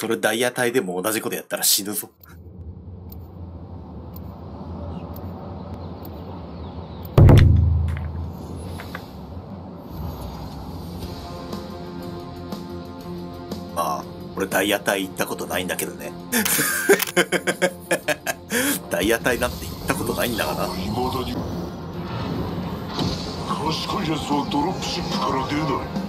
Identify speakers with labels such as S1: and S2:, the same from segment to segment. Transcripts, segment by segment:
S1: それダイヤ隊でも同じことやったら死ぬぞ。まあ、俺ダイヤ隊行ったことないんだけどね。ダイヤ隊なんて行ったことないんだから。
S2: 未だに賢い奴はドロップシップから出ない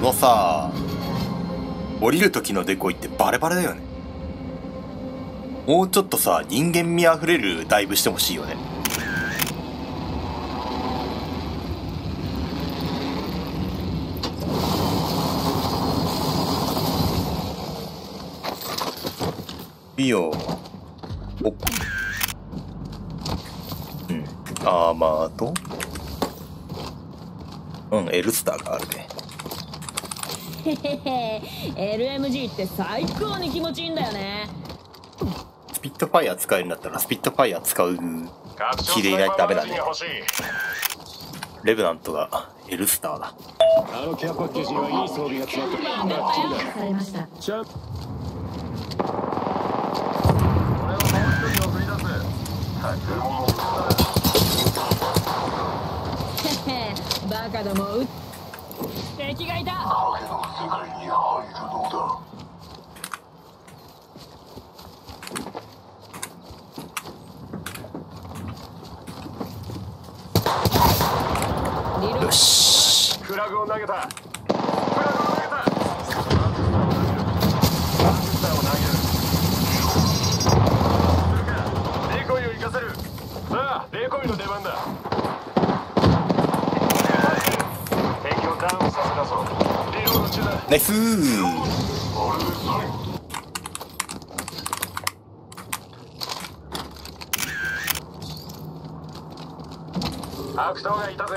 S1: のさ、降りる時のデコイってバレバレだよね。もうちょっとさ、人間味あふれるダイブしてほしいよね。いいよ。おうん。アーマーと、うん、エルスターがあるね。
S3: へへへ。LMG って最高に気持ちいいんだよね。
S1: スピットファイア使えるんだったらスピットファイア使う気でいないとダメだね。レブナントがエルスターだ。
S4: あのケアパッケージにはいい装備が詰まってるバッチリだ
S3: されました
S4: ちゃん
S3: へへ。バカどもう敵がいた。
S2: 影の世界に入るのだ。
S3: リロ
S1: よし。
S4: フラグを投げた。フラグを投げたバスターを投げるデコイを行かせるさあデコイの出番だ敵をダウンさせたぞリロード中だ
S1: ナイス。ー
S2: あれで最後
S4: オクトがいたぜ。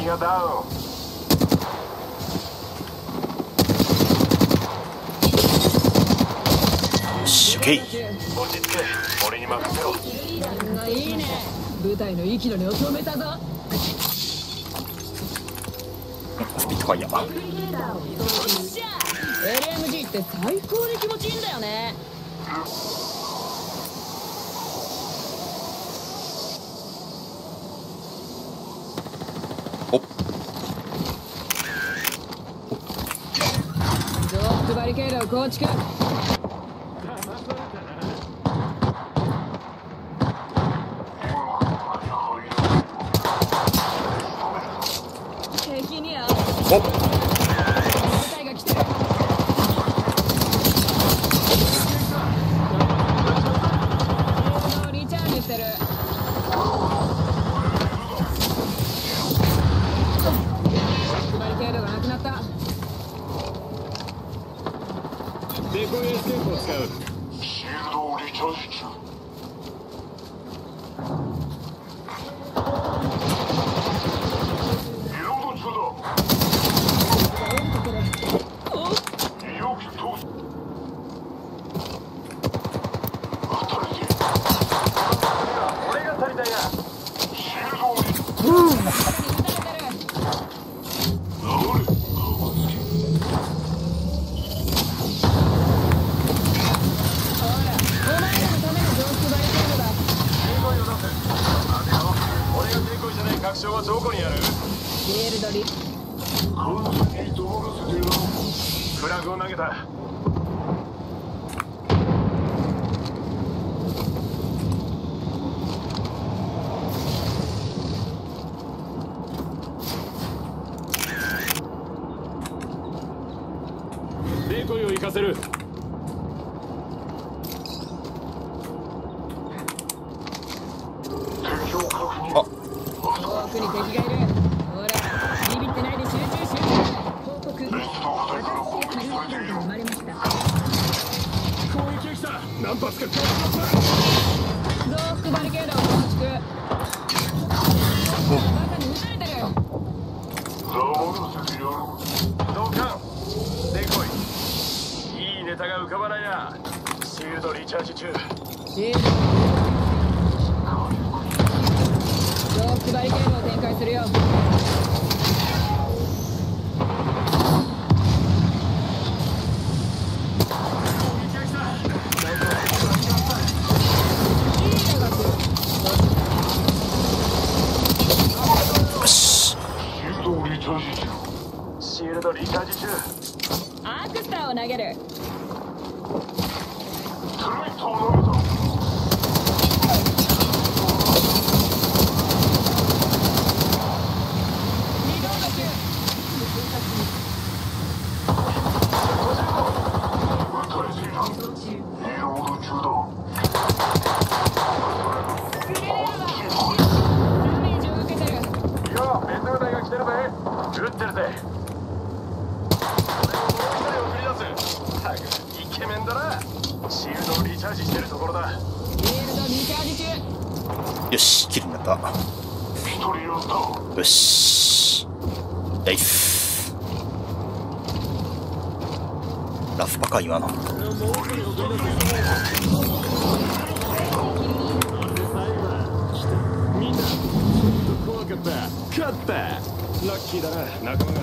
S4: 敵がダウン
S1: よし、オッケー。
S4: 落ち着け。俺に任せろ。
S3: がいいね舞台の息の根を止めたぞ。
S1: スピットファイア。
S3: よっしゃ LMG って最高に気持ちいいんだよね
S1: お
S3: ドロッ構築敵には
S1: お
S3: 部隊が来てるリチャージしてるバリケードがなくなった
S4: デコイエスケープを使う
S2: シールドをリチャージ中リロード中だ医療機通す当たりで
S4: 俺が足りたいな
S2: シールドをリ
S3: 撃たれてる
S2: 流れかつけ
S3: ほらお前らのためのドロップバリケードだ
S4: デコイを出せ待てよ俺がデコイじゃない確証はどこにある
S3: フィールドリ
S2: 完全に黙らせてやろう
S4: フラグを投げたさせる。
S1: あ。
S3: 遠くに敵がいるほらビビってないで集中集中報告
S4: 何発か
S3: バリケードを構築バカに撃たれてる
S2: 黙らせてやる
S4: 同感デコイいいネタが浮かばないな。シールドリチャージ中。
S3: シールドアークスターを投げる。
S2: トライトを投げた
S3: リロード中
S2: 撃たれているリロード中だ
S3: ダメージを受けてる
S4: いや別部隊が来てるぜ撃ってるぜ俺ももう一人送り出すたくイケメンだなシールドをリチだ。
S1: よしキルになった。
S2: 一人やった
S1: よし。ナイス。ラスパか今の
S4: みんな。ちょっと怖かった勝ったラッキーだな仲間が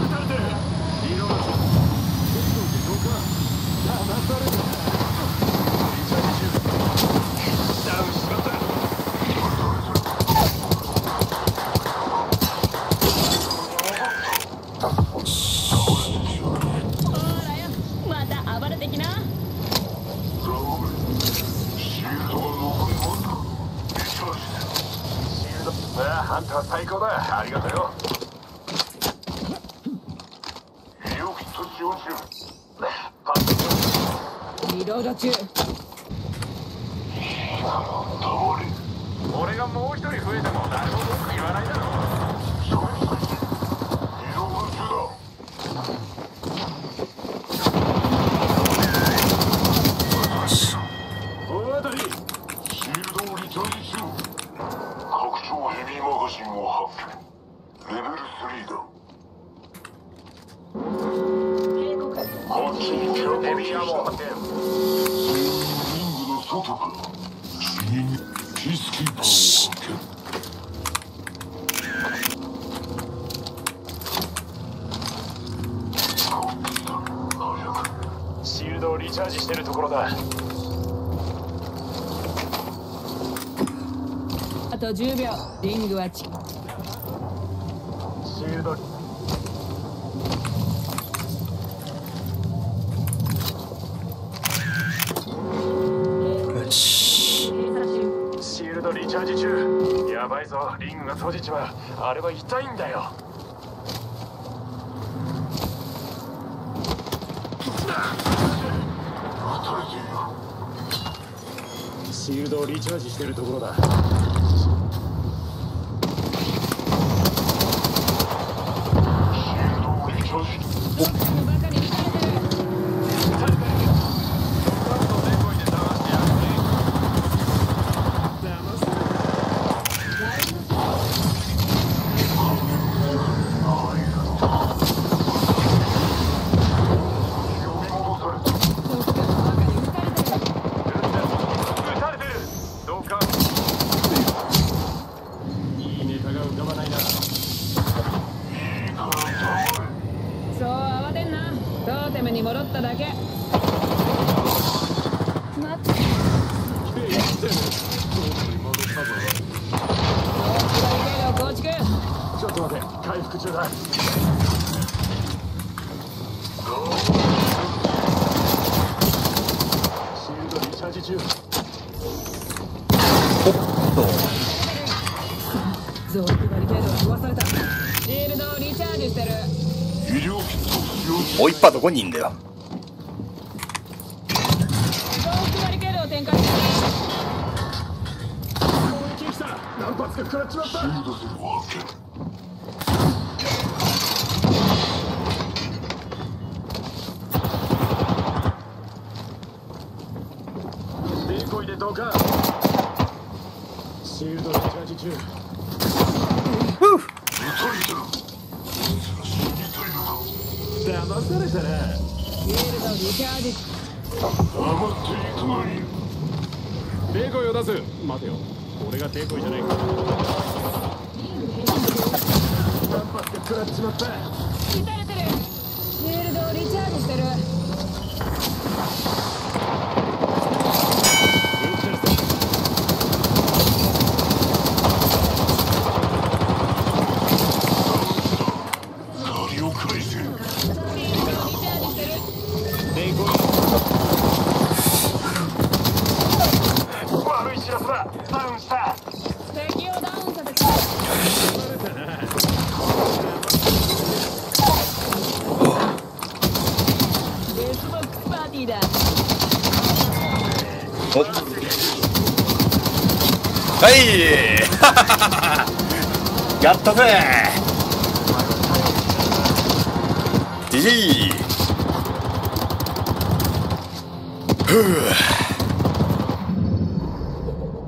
S4: 撃たれてるリロード中どうか騙されたリチャージ中ダウンしまった
S3: ほらよまた暴れてきな
S2: シールドが残りわずかリチャージ
S4: シールドあああんたは最高だありがとうよ
S2: 威力と使用中
S4: パッと
S3: リロード中
S4: 俺がもう一人増えても誰も文句言わないだろ
S2: レベル3だハッチにキャ
S4: ヘ
S2: パチした
S4: ビアモ
S2: ンピースキーパーを発見
S4: シールドをリチャージしてるところだ。
S3: あと10秒。リングは近
S4: シールド
S1: よし
S4: シールドリチャージ中やばいぞ。リングが閉じちまう。あれは痛いんだよ。シールドをリチャージしてるところだ。
S2: シールドをリチャージ
S3: バカに撃たれてる
S2: 呼び戻された
S3: バカに撃たれてる
S4: 撃たれてるどうかいいネタが浮かばないない
S2: いから黙れ
S3: そう慌てんなトーテムに戻っただけ。待って。
S4: ちょっと待て。回復中だシールドリチャージ中
S1: おっと
S3: 増幅バリケードは壊された
S1: もう一波どこにいんだよ。
S4: 何発か食らっちまった
S2: シールド
S4: でドカンシールドチャージ中
S1: ふう
S2: 撃たれた死にたいのか
S4: 騙されたな
S3: シールドリチャージ
S2: 余っていくがいい
S4: デコイを出す待てよ。俺がデコイじゃないか何発か食らっちまった。
S3: 撃たれてる。シールドをリチャージしてる
S2: 借りを返せ
S3: シールドをリチャージしてる
S4: デコイ悪い知らせだダウンした
S3: 敵をダウンさせて death box party だ
S1: おはい。やったぜ。じじい。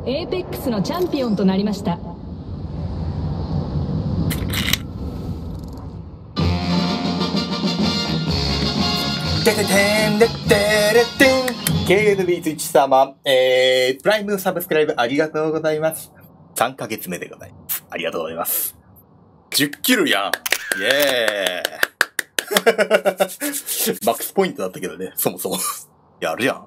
S3: エーペックスのチャンピオンとなりました。
S1: てててんでって KNB ツイッチ様、えー、プライムサブスクライブありがとうございます。3ヶ月目でございます。ありがとうございます。10キロやん。イェーイ マックスポイントだったけどね、そもそも。やるやん。